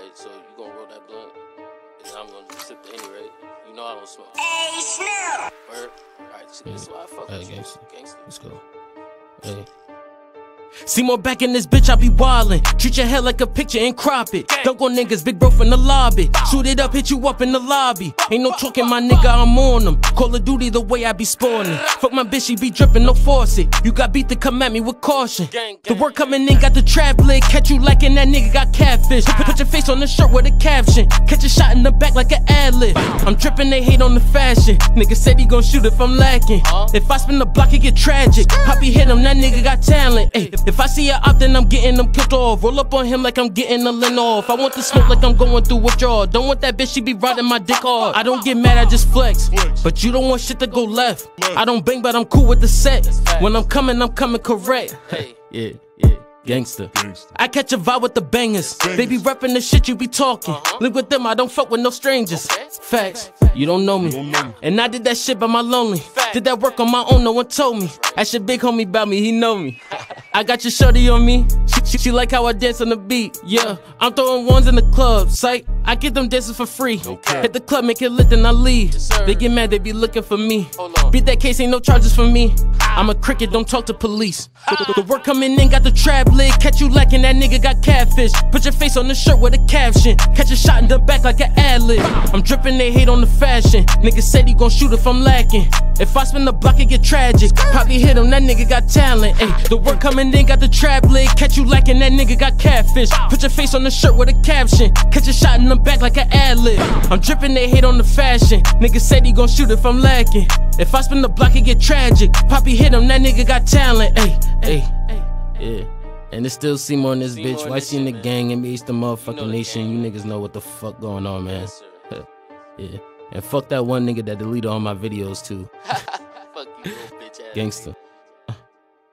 Alright, so you gonna roll that blunt, and I'm gonna sip the henny, right? You know I don't smoke. Hey, Snap! Word? Alright, this is why I fuck Hey, with you. gangster. Gangster. Let's go. Hey. Cmore back in this bitch, I be wildin'. Treat your head like a picture and crop it. Don't go niggas, big bro from the lobby. Shoot it up, hit you up in the lobby. Ain't no talking, my nigga, I'm on them. Call of Duty the way I be spawning. Fuck my bitch, she be drippin', no faucet. You got beat to come at me with caution. The work coming in, got the trap leg. Catch you lacking, that nigga got catfish. Put, put your face on the shirt with a caption. Catch a shot in the back like an ad lib. I'm drippin', they hate on the fashion. Nigga said he gon' shoot if I'm lacking. If I spin the block, it get tragic. Poppy hit him, that nigga got talent. Ay, if I see a op, then I'm getting them killed off. Roll up on him like I'm getting a lint off. I want the smoke like I'm going through withdrawal. Don't want that bitch, she be riding my dick hard. I don't get mad, I just flex. But you don't want shit to go left. I don't bang, but I'm cool with the set. When I'm coming, I'm coming correct. Hey. Yeah, yeah. Gangster. I catch a vibe with the bangers. They be reppin' the shit you be talking. Uh-huh. Live with them, I don't fuck with no strangers. Facts, you don't know me. And I did that shit by my lonely. Did that work on my own, no one told me. Ask your big homie about me, he know me. I got your shorty on me. She, she, she like how I dance on the beat. Yeah, I'm throwing ones in the club. Psych, I get them dancing for free. Hit the club, make it lit, then I leave. They get mad, they be looking for me. Beat that case, ain't no charges for me. I'm a cricket, don't talk to police. The, the work coming in, got the trap leg. Catch you lacking, that nigga got catfish. Put your face on the shirt with a caption. Catch a shot in the back like an ad lib. I'm dripping, they hate on the fashion. Nigga said he gon' shoot if I'm lacking. If I spin the block, it get tragic. Probably hit him, that nigga got talent. Ay, the work coming in, got the trap leg. Catch you lacking, that nigga got catfish. Put your face on the shirt with a caption. Catch a shot in the back like an ad lib. I'm dripping, they hate on the fashion. Nigga said he gon' shoot if I'm lacking. If I spin the block, it get tragic. Poppy hit him, that nigga got talent. Hey, hey, yeah. And it's still Cmore in this Cmore bitch. Why in the man. gang and East the motherfucking know the nation? gang, You niggas know what the fuck going on, man. Yes. Yeah. And fuck that one nigga that deleted all my videos too. Fuck you, little bitch ass. Gangster.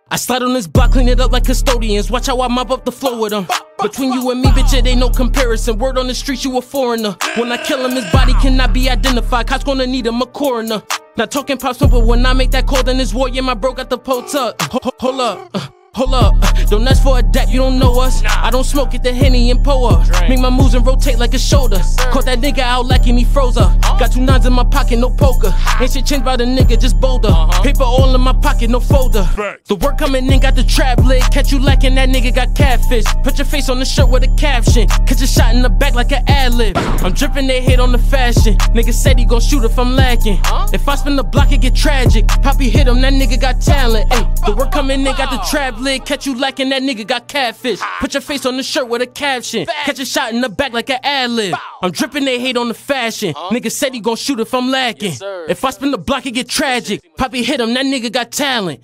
I slide on this block, clean it up like custodians. Watch how I mop up the floor with them. Between you and me, bitch, it ain't no comparison. Word on the streets, you a foreigner. When I kill him, his body cannot be identified. Cops gonna need him a coroner. Not talking pop smoke, but when I make that call, then it's war. My bro got the po tuck. Ho- ho- Hold up. uh, Hold up, uh, don't ask for a debt, you don't know us. I don't smoke, get the henny and pour up. Make my moves and rotate like a shoulder. Caught that nigga out lacking, he froze up. Got two nines in my pocket, no poker. Ain't shit changed by the nigga, just bolder. Paper all in my pocket, no folder. The work coming in, got the trap leg. Catch you lacking, that nigga got catfish. Put your face on the shirt with a caption. Catch a shot in the back like an ad lib. I'm dripping, they hate on the fashion. Nigga said he gon' shoot if I'm lacking. If I spin the block, it get tragic. Poppy hit him, that nigga got talent. Ay, the work coming in, got the trap Catch you lacking, that nigga got catfish. Put your face on the shirt with a caption. Catch a shot in the back like an ad lib. I'm dripping, they hate on the fashion. Nigga said he gon' shoot if I'm lacking. Yes. If I spin the block, it get tragic. Poppy hit him, that nigga got talent.